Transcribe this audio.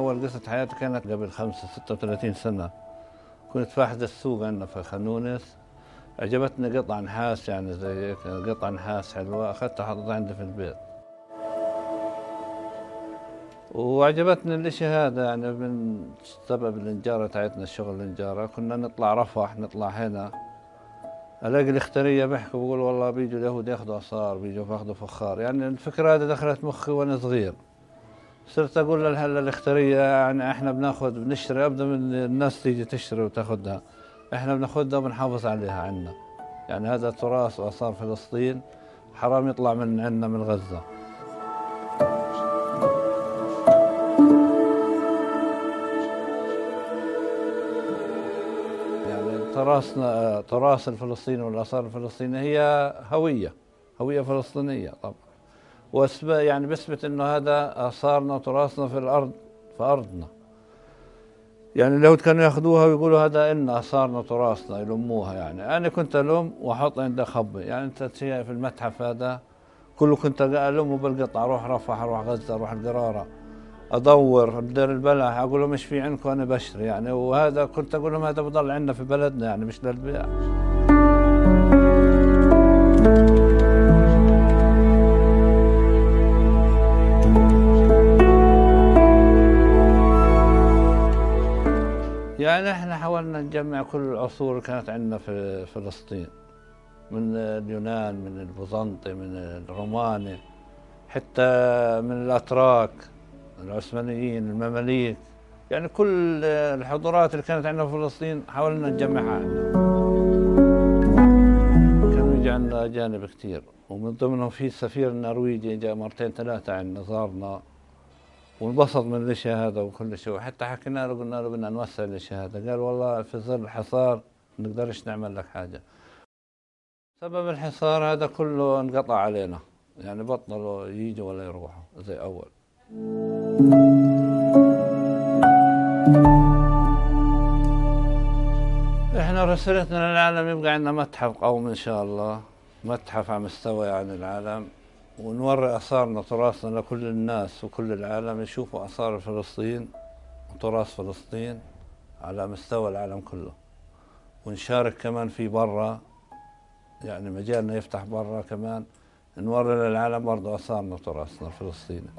أول قصة حياتي كانت قبل خمسة ستة وثلاثين سنة. كنت في أحد السوق عندنا في خانونس عجبتني قطع نحاس يعني زي قطع نحاس حلوة. أخذتها حطيتها عندي في البيت. وعجبتني الإشي هذا يعني من سبب النجارة تاعتنا الشغل النجارة كنا نطلع رفح نطلع هنا ألاقي الإخترية بيحكوا بقول والله بيجوا اليهود ياخذوا اثار بيجوا ياخذوا فخار. يعني الفكرة هذه دخلت مخي وأنا صغير. صرت أقول هلا الاخترية يعني إحنا بناخذ بنشتري ابدا من الناس تيجي تشتري وتاخذها. إحنا بناخذها وبنحافظ عليها عنا. يعني هذا تراث وآثار فلسطين حرام يطلع من عندنا من غزة. يعني تراثنا تراث الفلسطيني والآثار الفلسطينية هي هوية هوية فلسطينية طبعا. يعني بيثبت إنه هذا آثارنا وتراثنا في الأرض في أرضنا. يعني اليهود كانوا يأخذوها ويقولوا هذا إلنا آثارنا وتراثنا يلموها يعني. أنا كنت ألم وأحط عند خبي. يعني أنت شايف المتحف هذا كله كنت ألم بالقطع أروح رفح أروح غزة أروح القرارة. أدور بدير البلح أقول لهم إيش في عندكم؟ أنا بشتري يعني. وهذا كنت أقول لهم هذا بضل عندنا في بلدنا يعني مش للبيع يعني إحنا حاولنا نجمع كل العصور اللي كانت عندنا في فلسطين من اليونان من البيزنطي من الروماني حتى من الأتراك العثمانيين المماليك يعني كل الحضارات اللي كانت عندنا في فلسطين حاولنا نجمعها عندنا. كانوا يجي عندنا أجانب كثير ومن ضمنهم في السفير النرويجي جاء مرتين ثلاثة عندنا زارنا وانبسط من هذا وكل شيء. وحتى حكينا له قلنا له بدنا نوسع هذا. قال والله في ظل الحصار نقدرش نعمل لك حاجة. سبب الحصار هذا كله انقطع علينا. يعني بطلوا يجوا ولا يروحوا زي أول. إحنا رسالتنا للعالم يبقى عندنا متحف قومي إن شاء الله. متحف على مستوى يعني العالم. ونوري آثارنا تراثنا لكل الناس وكل العالم يشوفوا آثار فلسطين وتراث فلسطين على مستوى العالم كله. ونشارك كمان في برا يعني مجالنا يفتح برا كمان. نوري للعالم برضه آثارنا وتراثنا الفلسطيني.